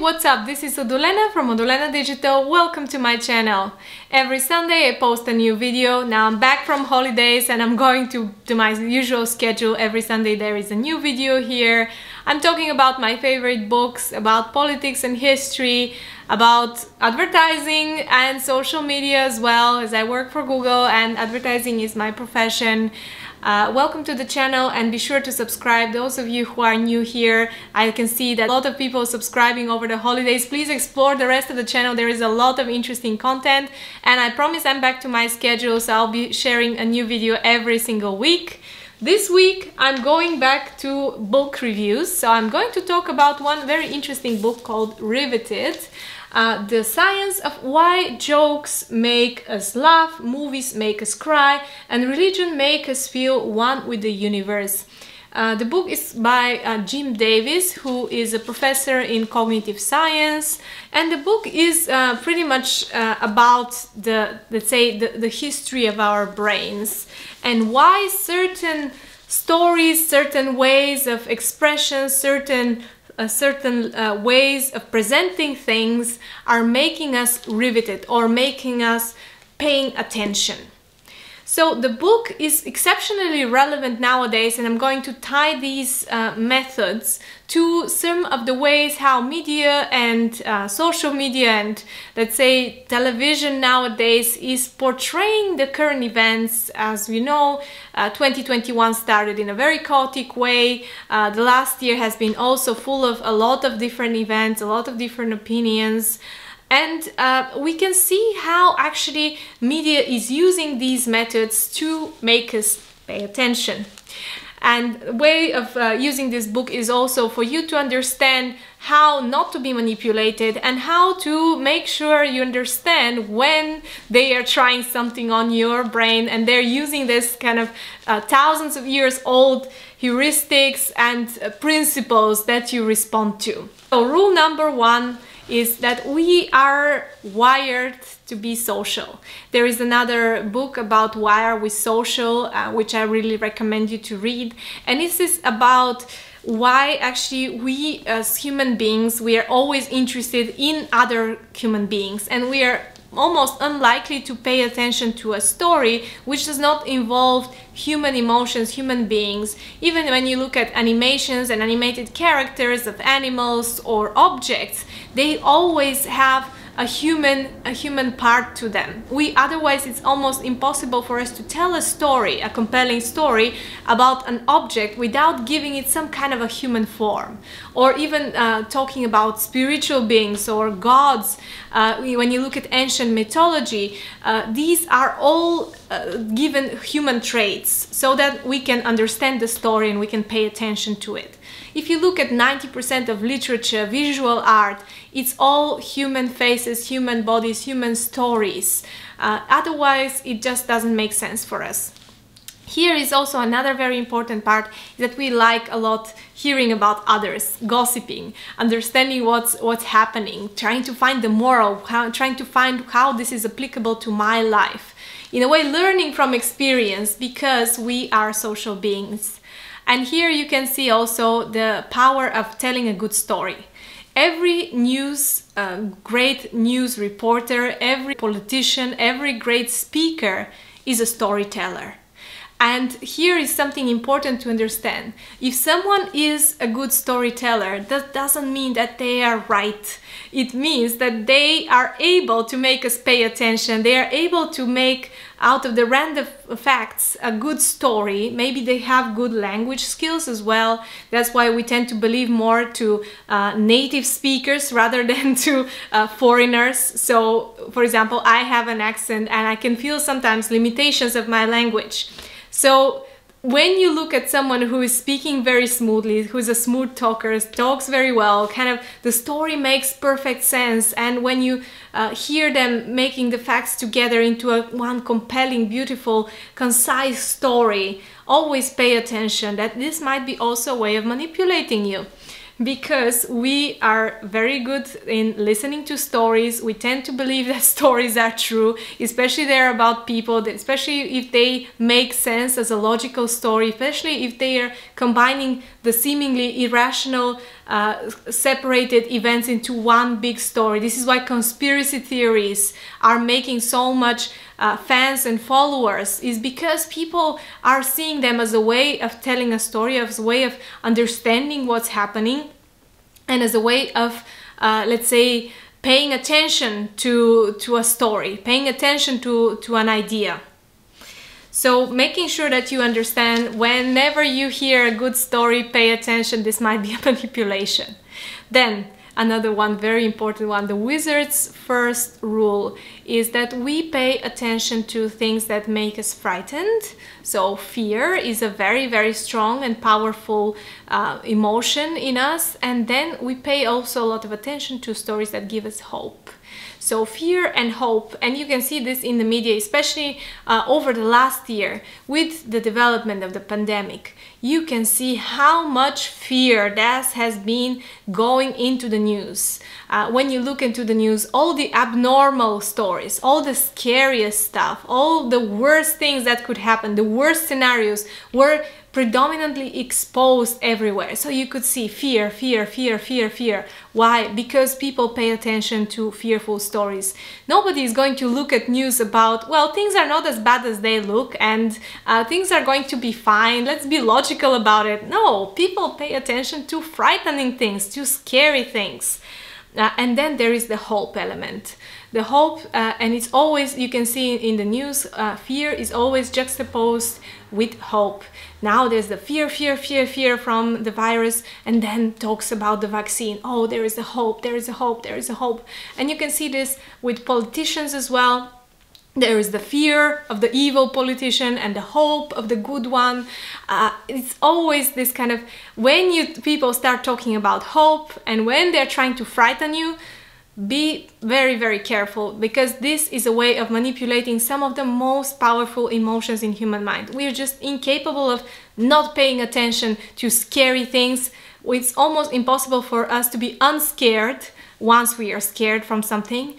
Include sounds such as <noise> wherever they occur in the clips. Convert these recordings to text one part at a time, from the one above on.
what's up? This is Odolena from Odolena Digital. Welcome to my channel. Every Sunday I post a new video. Now I'm back from holidays and I'm going to, to my usual schedule. Every Sunday there is a new video here. I'm talking about my favorite books, about politics and history, about advertising and social media as well as I work for Google and advertising is my profession. Uh, welcome to the channel and be sure to subscribe. Those of you who are new here, I can see that a lot of people subscribing over the holidays. Please explore the rest of the channel. There is a lot of interesting content and I promise I'm back to my schedule so I'll be sharing a new video every single week. This week I'm going back to book reviews. So I'm going to talk about one very interesting book called Riveted. Uh, the science of why jokes make us laugh, movies make us cry, and religion make us feel one with the universe. Uh, the book is by uh, Jim Davies, who is a professor in cognitive science, and the book is uh, pretty much uh, about the, let's say, the, the history of our brains and why certain stories, certain ways of expression, certain certain uh, ways of presenting things are making us riveted or making us paying attention. So the book is exceptionally relevant nowadays and I'm going to tie these uh, methods to some of the ways how media and uh, social media and let's say television nowadays is portraying the current events. As we know, uh, 2021 started in a very chaotic way. Uh, the last year has been also full of a lot of different events, a lot of different opinions and uh, we can see how actually media is using these methods to make us pay attention and way of uh, using this book is also for you to understand how not to be manipulated and how to make sure you understand when they are trying something on your brain and they're using this kind of uh, thousands of years old heuristics and uh, principles that you respond to. So rule number one is that we are wired to be social. There is another book about why are we social, uh, which I really recommend you to read. And this is about why actually we as human beings, we are always interested in other human beings and we are almost unlikely to pay attention to a story which does not involve human emotions, human beings. Even when you look at animations and animated characters of animals or objects, they always have a human a human part to them. We otherwise it's almost impossible for us to tell a story a compelling story about an object without giving it some kind of a human form. Or even uh, talking about spiritual beings or gods uh, when you look at ancient mythology uh, these are all uh, given human traits so that we can understand the story and we can pay attention to it. If you look at 90% of literature, visual art, it's all human faces, human bodies, human stories. Uh, otherwise, it just doesn't make sense for us. Here is also another very important part that we like a lot hearing about others, gossiping, understanding what's what's happening, trying to find the moral, how, trying to find how this is applicable to my life. In a way, learning from experience because we are social beings. And here you can see also the power of telling a good story. Every news, uh, great news reporter, every politician, every great speaker is a storyteller. And here is something important to understand. If someone is a good storyteller, that doesn't mean that they are right. It means that they are able to make us pay attention. They are able to make out of the random facts a good story. Maybe they have good language skills as well. That's why we tend to believe more to uh, native speakers <laughs> rather than to uh, foreigners. So, for example, I have an accent and I can feel sometimes limitations of my language. So when you look at someone who is speaking very smoothly, who's a smooth talker, talks very well, kind of the story makes perfect sense. And when you uh, hear them making the facts together into a one compelling, beautiful, concise story, always pay attention that this might be also a way of manipulating you because we are very good in listening to stories. We tend to believe <laughs> that stories are true, especially they're about people, especially if they make sense as a logical story, especially if they are combining the seemingly irrational uh, separated events into one big story. This is why conspiracy theories are making so much uh, fans and followers is because people are seeing them as a way of telling a story, as a way of understanding what's happening, and as a way of, uh, let's say, paying attention to, to a story, paying attention to, to an idea. So making sure that you understand whenever you hear a good story, pay attention, this might be <laughs> a manipulation. Then another one very important one the wizard's first rule is that we pay attention to things that make us frightened. So fear is a very very strong and powerful uh, emotion in us. And then we pay also a lot of attention to stories that give us hope so fear and hope, and you can see this in the media, especially uh, over the last year with the development of the pandemic. You can see how much fear that has been going into the news. Uh, when you look into the news, all the abnormal stories, all the scariest stuff, all the worst things that could happen, the worst scenarios were predominantly exposed everywhere. So you could see fear, fear, fear, fear, fear. Why? Because people pay attention to fearful stories. Nobody is going to look at news about, well, things are not as bad as they look and uh, things are going to be fine. Let's be logical about it. No, people pay attention to frightening things, to scary things. Uh, and then there is the hope element the hope uh, and it's always you can see in the news uh, fear is always juxtaposed with hope. Now there's the fear fear fear fear from the virus and then talks about the vaccine. Oh there is a hope there is a hope there is a hope. And you can see this with politicians as well. There is the fear of the evil politician and the hope of the good one. Uh, it's always this kind of when you people start talking about hope and when they're trying to frighten you be very very careful because this is a way of manipulating some of the most powerful emotions in human mind. We're just incapable of not paying attention to scary things. It's almost impossible for us to be unscared once we are scared from something.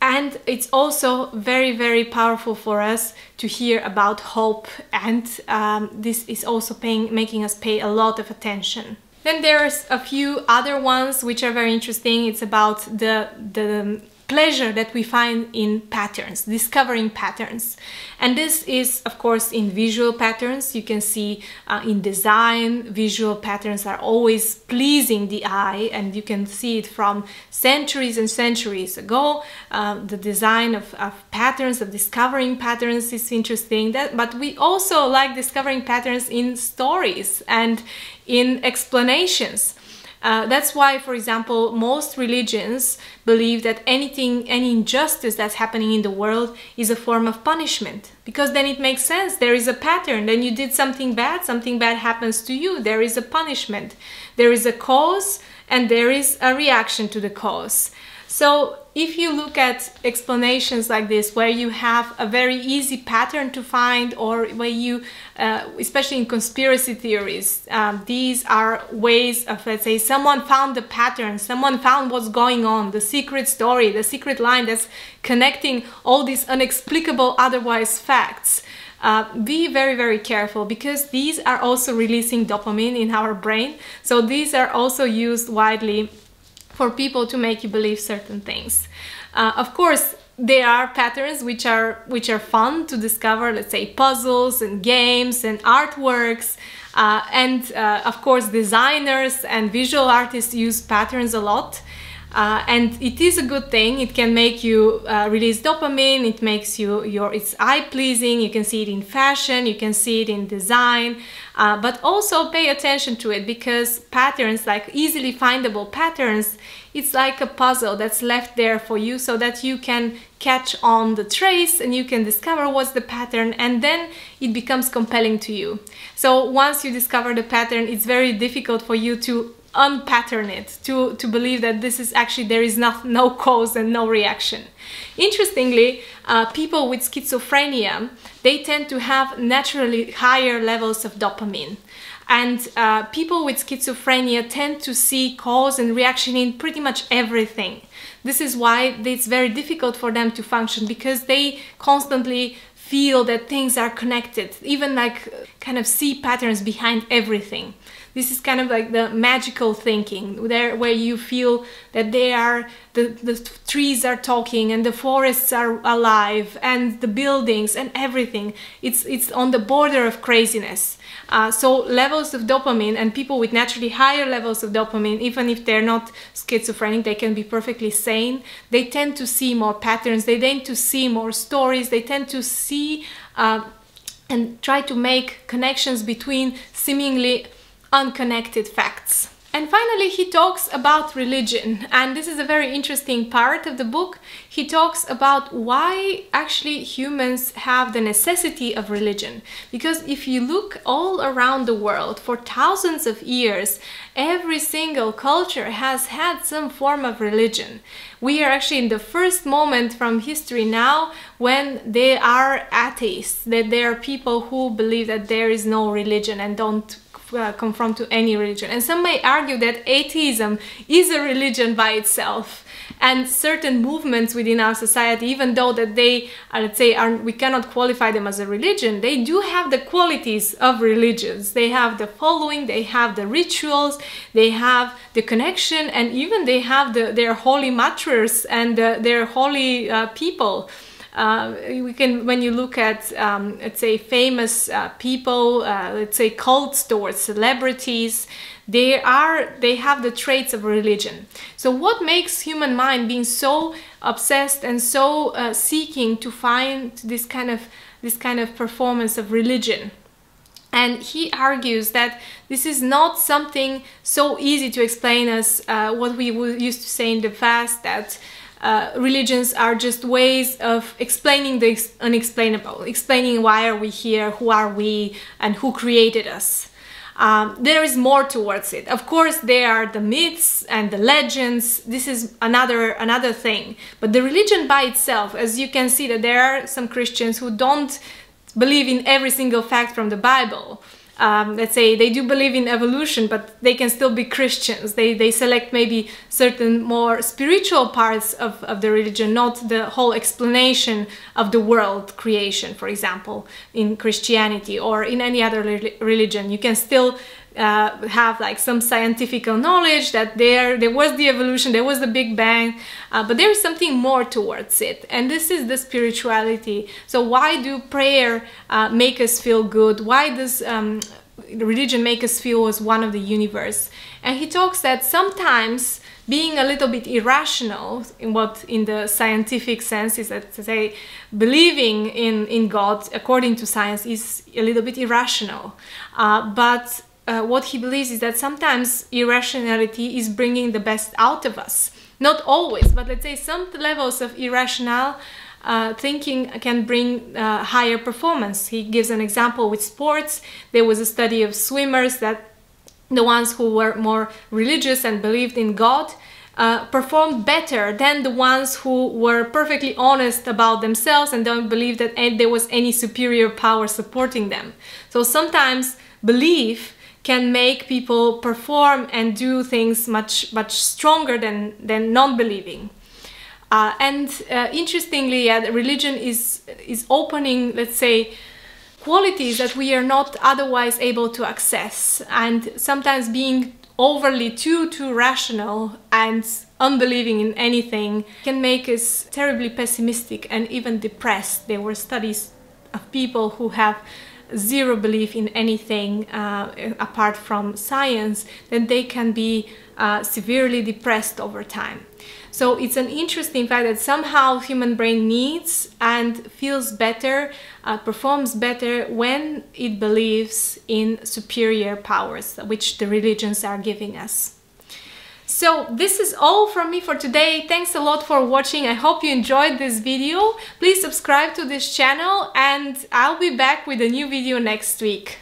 And it's also very very powerful for us to hear about hope and um, this is also paying, making us pay a lot of attention then there's a few other ones which are very interesting. It's about the the pleasure that we find in patterns, discovering patterns. And this is, of course, in visual patterns. You can see uh, in design, visual patterns are always pleasing the eye, and you can see it from centuries and centuries ago. Uh, the design of, of, patterns, of discovering patterns is interesting. That, but we also like discovering patterns in stories and in explanations. Uh, that's why, for example, most religions believe that anything, any injustice that's happening in the world is a form of punishment. Because then it makes sense. There is a pattern. Then you did something bad, something bad happens to you. There is a punishment. There is a cause and there is a reaction to the cause. So if you look at explanations like this where you have a very easy pattern to find or where you uh, especially in conspiracy theories um, these are ways of let's say someone found the pattern someone found what's going on the secret story the secret line that's connecting all these inexplicable otherwise facts. Uh, be very very careful because these are also releasing dopamine in our brain. So these are also used widely for people to make you believe certain things. Uh, of course, there are patterns which are which are fun to discover. Let's say puzzles and games and artworks. Uh, and uh, of course, designers and visual artists use patterns a lot. Uh, and it is a good thing. It can make you uh, release dopamine. It makes you your it's eye pleasing. You can see it in fashion. You can see it in design. Uh, but also pay attention to it because patterns, like easily findable patterns, it's like a puzzle that's left there for you so that you can catch on the trace and you can discover what's the pattern and then it becomes compelling to you. So once you discover the pattern, it's very difficult for you to unpattern it to to believe that this is actually there is not no cause and no reaction. Interestingly uh, people with schizophrenia they tend to have naturally higher levels of dopamine. And uh, people with schizophrenia tend to see cause and reaction in pretty much everything. This is why it's very difficult for them to function because they constantly feel that things are connected even like kind of see patterns behind everything. This is kind of like the magical thinking there where you feel that they are the, the trees are talking and the forests are alive and the buildings and everything. It's it's on the border of craziness uh, so levels of dopamine and people with naturally higher levels of dopamine even if they're not schizophrenic they can be perfectly sane. They tend to see more patterns. They tend to see more stories. They tend to see uh, and try to make connections between seemingly unconnected facts. And finally, he talks about religion, and this is a very interesting part of the book. He talks about why actually humans have the necessity of religion. Because if you look all around the world for thousands of years, every single culture has had some form of religion. We are actually in the first moment from history now when they are atheists, that there are people who believe that there is no religion and don't uh, to any religion. And some may argue that atheism is a religion by itself. And certain movements within our society even though that they uh, let's say are we cannot qualify them as a religion they do have the qualities of religions. They have the following they have the rituals they have the connection and even they have the, their holy matras and their holy uh, people uh, we can when you look at um, let's say famous uh, people uh, let's say cults towards celebrities they are they have the traits of religion. So what makes human mind being so obsessed and so uh, seeking to find this kind of this kind of performance of religion? And he argues that this is not something so easy to explain as uh, what we used to say in the past that uh, religions are just ways of explaining the unexplainable, explaining why are we here, who are we, and who created us. Um, there is more towards it. Of course, there are the myths and the legends. This is another another thing. But the religion by itself, as you can see, that there are some Christians who don't believe in every single fact from the Bible um, let's say they do believe in evolution but they can still be christians. They, they select maybe certain more spiritual parts of, of the religion not the whole explanation of the world creation for example in christianity or in any other religion. You can still uh, have like some scientific knowledge that there there was the evolution there was the big bang uh, but there is something more towards it and this is the spirituality. So why do prayer uh, make us feel good? Why does um, religion make us feel as one of the universe? And he talks that sometimes being a little bit irrational in what in the scientific sense is that to say believing in in god according to science is a little bit irrational. Uh, but uh, what he believes is that sometimes irrationality is bringing the best out of us. Not always, but let's say some levels of irrational uh, thinking can bring uh, higher performance. He gives an example with sports. There was a study of swimmers that the ones who were more religious and believed in God uh, performed better than the ones who were perfectly honest about themselves and don't believe that there was any superior power supporting them. So sometimes belief can make people perform and do things much much stronger than than non-believing. Uh, and uh, interestingly, yeah, religion is is opening, let's say, qualities that we are not otherwise able to access, and sometimes being overly too too rational and unbelieving in anything can make us terribly pessimistic and even depressed. There were studies of people who have zero belief in anything uh, apart from science, then they can be uh, severely depressed over time. So it's an interesting fact that somehow human brain needs and feels better, uh, performs better when it believes in superior powers, which the religions are giving us. So this is all from me for today. Thanks a lot for watching. I hope you enjoyed this video. Please subscribe to this channel and I'll be back with a new video next week.